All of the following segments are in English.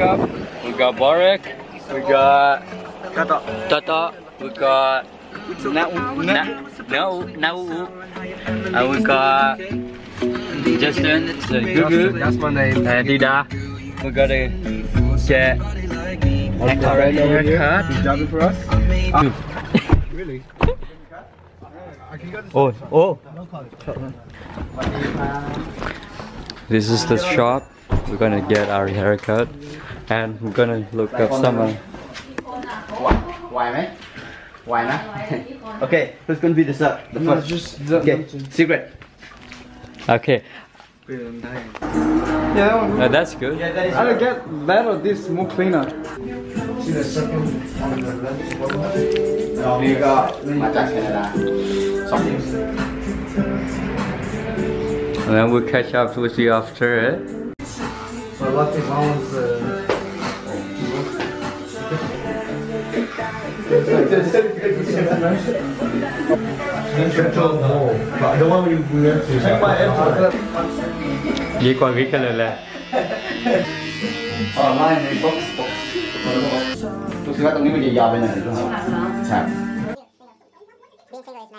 Jacob, we got Boric, we got Tata, we got Na Na Na Na and we got Justin, it's uh, Gugu, That's my name. and Dida. We got a get Alright, over here. haircut. He's jobbing for us. Really? Oh, oh. This is the shop. We're gonna get our haircut, and I'm gonna look up someone. Why? Why, man? Why not? okay, who's gonna be this up? The first. Just the, okay, secret. Okay. Yeah, that one. Uh, that's good. Yeah, that is I'll good. get better, this more cleaner. See the second one on the left. No, you got my Something. And then we'll catch up with you after it. Eh? So what is on the ये कौन सी colour है online में box box तो सिवा तुमने मुझे याद नहीं है अच्छा Being single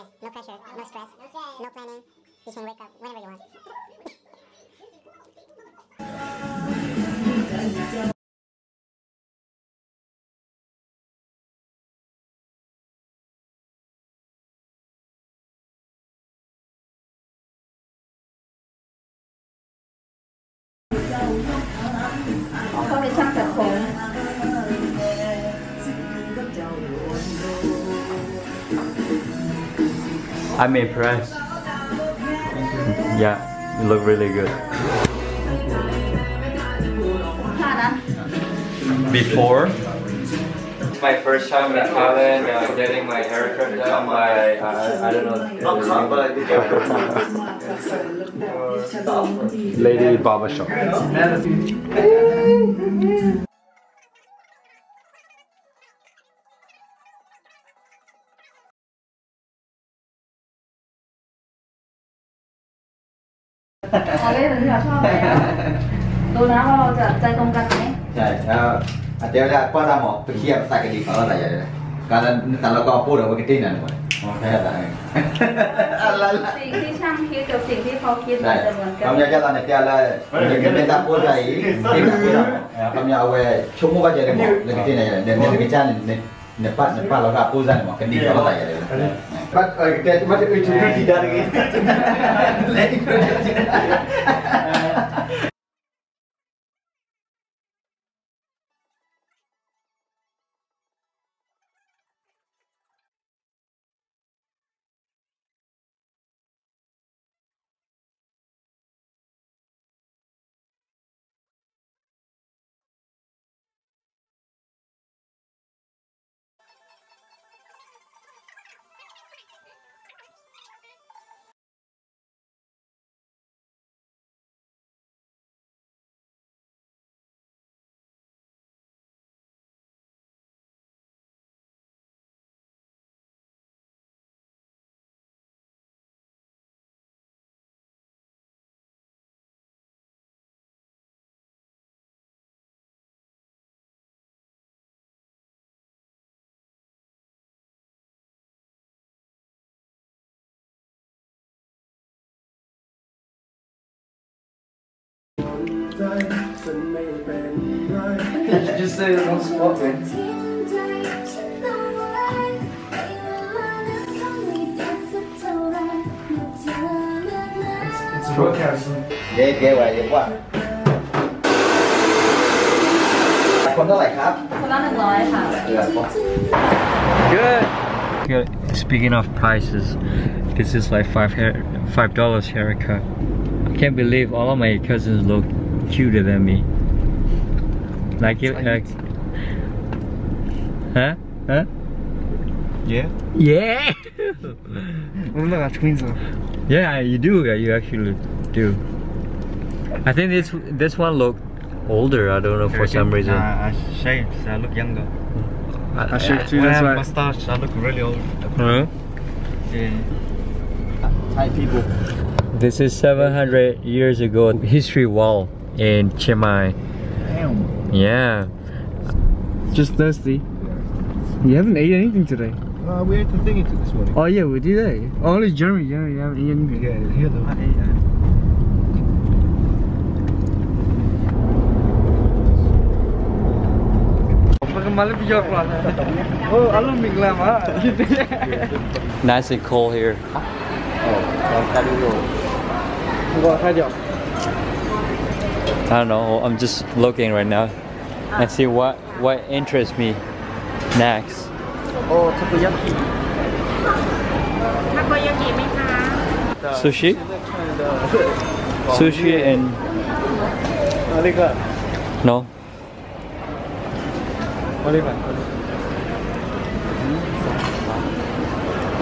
You. I'm impressed. Yeah, you look really good. Before, it's my first time in Thailand uh, getting my haircut done by uh, I don't know. Lady barber shop. Ở đây là như là cho mẹ Tôi nói ว่าเราจะใจตรงกันไหม ใช่แล้วอาจจะได้กว่าเราหมอไปเทียบใส่กันดีเขาอะไรอย่างเงี้ยการแต่เราก็พูดออกมากินนั่นหมดโอเคได้อะไรล่ะ สิ่งที่ช่างคิดกับสิ่งที่เขาคิดมั Đây, นจะเหมือนกัน kami jalan nanti ala kita tak pun dai. Kami awe cuma baca demo lagi sini ya. Dan lagi can ne nepat nepat lo ka puzan mo kendi kalau tak ya. But kita macam itu tidak lagi. Just say it on spot, man. It's broadcasting. Ghê ghê vậy ghê quá. คนเท่าไหร่ครับ คนละหนึ่งร้อยค่ะ เดือน Good. Good. Speaking of prices, this is like five hair, five dollars haircut. I can't believe all of my cousins look cuter than me. Like it, like, huh? Huh? Yeah. Yeah. Oh, look, our twins are. yeah, you do. Yeah, you actually do. I think this this one look older. I don't know for some reason. Uh, I shave, so I look younger. I, I shaved too, When I have mustache, I look really old. Huh? Yeah. Thai people This is 700 years ago history wall in Chiang Mai. Damn Yeah. Just thirsty. You haven't ate anything today. Uh, we ate the thingy this morning. Oh yeah, we did that. Only Jeremy, Jeremy, you haven't eaten anything. Yeah, here though. Malam video keluar. Oh, alam. Nice and cold here. Gua saja. I don't know. I'm just looking right now and see what what interests me next. Oh, takoyaki. Takoyaki, Sushi? Sushi and Balik lah. no. Balik lah.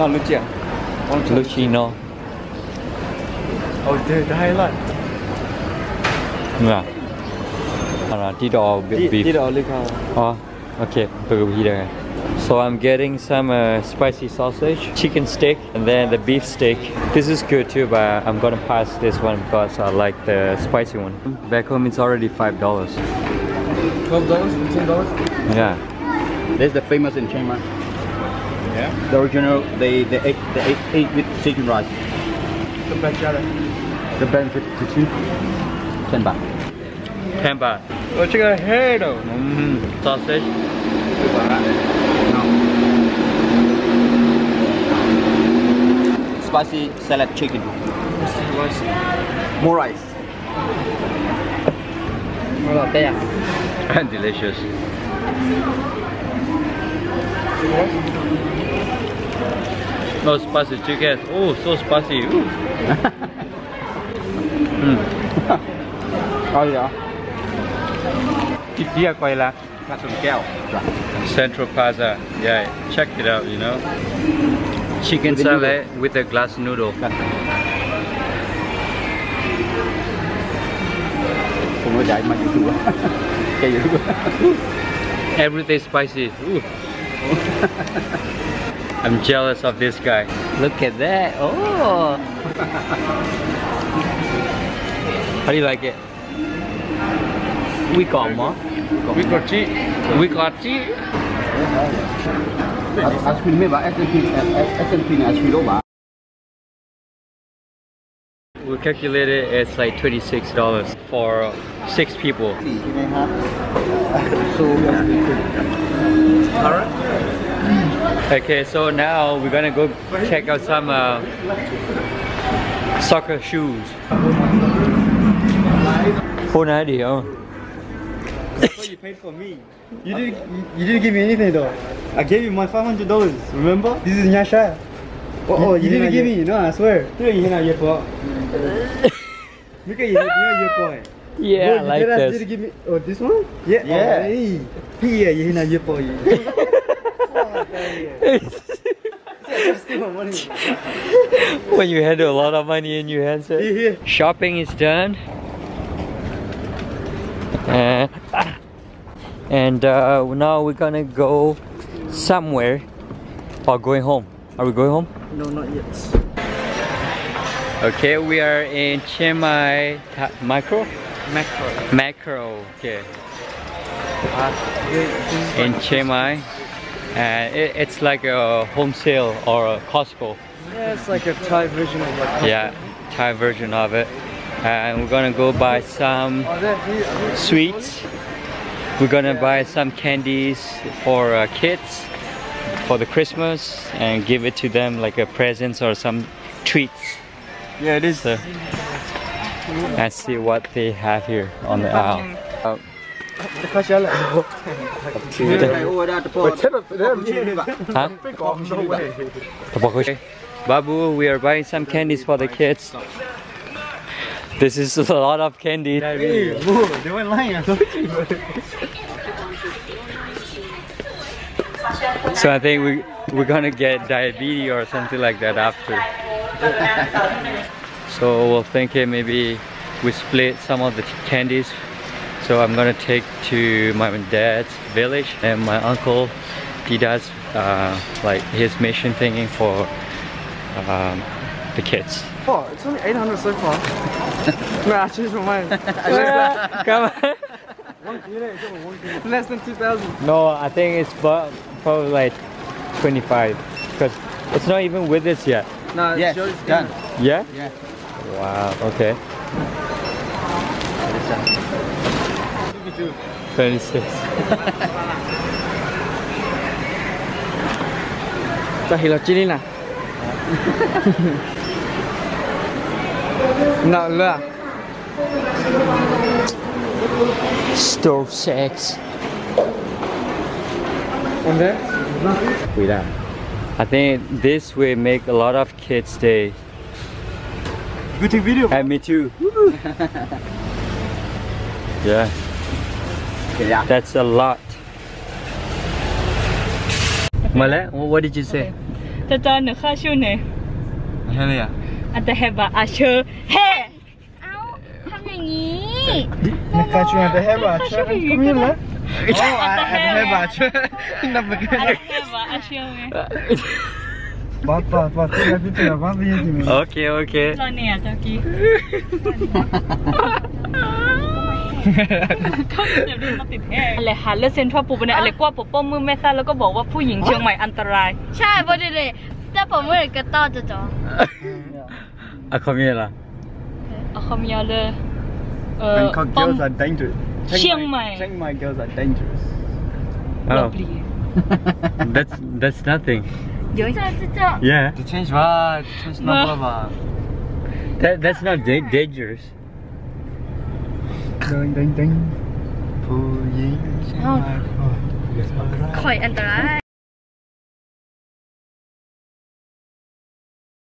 Ah, lucu ah. No. Oh, the the highlight. Yeah. Alright, these are all beef. Tidak oleh kau. Oh, okay. Pergi there. So I'm getting some uh, spicy sausage, chicken steak, and then the beef steak. This is good too, but I'm gonna pass this one because I like the spicy one. Back home it's already five dollars. Twelve dollars, fifteen dollars. Yeah. This is the famous in Chiang Mai. Yeah? The original, they they ate they ate, ate with chicken rice. The backyard. The benefit to two, ten baht. Ten baht. Oh, chicken head though. Mm, sausage. Spicy salad chicken. More rice. Malah teh. And delicious. No spicy chicken. Oh, so spicy. Ooh. Oh yeah. Central Plaza. Yeah, check it out, you know. Chicken with salad with a glass noodle. Everything spicy. I'm jealous of this guy. Look at that. Oh. How do you like it? we got more. We got chi. We got chi. Ice bà, SMP này. We calculated it's like $26 for six people. So Alright. Okay, so now we're gonna go check out some uh, soccer shoes. Four ninety, huh? That's you paid for me. You didn't. You didn't give me anything though. I gave you my five hundred dollars. Remember? This is Nyasha. Oh, you, oh, you, you didn't give me. No, I swear. Three you know your boy. Look at you. You're your boy. Yeah, Bro, I like this. Did you give me? Oh, this one? Yeah. Yeah. Oh, hey. Here, you're know your boy. when you had a lot of money in your hands, shopping is done. And uh, now we're gonna go somewhere or going home. Are we going home? no, not yet. Okay, we are in Chiang Mai Ta- Makro? Makro. Okay. Uh, In Chiang Mai. And it, it's like a home sale or a Costco. Yeah, it's like a Thai version of like. Yeah, Thai version of it. And we're gonna go buy some sweets. We're gonna buy some candies for uh, kids for the Christmas and give it to them like a presents or some treats. Yeah, it is. So, and see what they have here on the aisle. Huh? Babu, we are buying some candies for the kids. This is a lot of candy. Hey, bro, they went lying. I told you. So I think we we're gonna get diabetes or something like that after. so we're thinking maybe we split some of the candies. So I'm gonna take to my dad's village and my uncle. He does uh, like his mission thinking for um, the kids. Oh, it's only 800 so far. No, I changed my mind. Come on. Less than 2,000. No, I think it's bu- probably like 25 because it's not even with us yet. No, Yes, Joe's done. Yeah? Yeah. Wow, okay. 26. Ta hilo chini na. Nak lah. Store sex. And then? Wait up. I think this will make a lot of kids stay. You take video. And me too. yeah, Yeah. that's a lot. Malay, what did you say? จะจอหนูเข้าชื่อไหน Hell yeah. อันจะแฮบะอาเชอแฮเอ้าทำอย่างนี้ Kaç yönde hep açıyor. Kim yine? Oh, hep açıyor. Ne bakıyorsun? Hep açıyor. Bak bak bak. Ne bitiyor? Ben de yedim. Okey okey. Lan ne yaptı ki? Ale halle central ปุ๊บเนี่ยอะไรกว่าปุ๊บป้อมมือแม่ซ่าแล้วก็บอกว่าผู้หญิงเชียงใหม่อันตราย ใช่พอดีเลยแต่ผมไม่ได้กระต้อจะจ่อ Akamiela. Akamiela. Uh, Bangkok girls are dangerous. Chiang Mai. Chiang Mai girls are dangerous. Oh. Lovely. that's that's nothing. yeah. To change what? Change no. blah That that's not da dangerous. Ding ding ding. Oh. ผู้หญิงใช่ไหมคอยอันตราย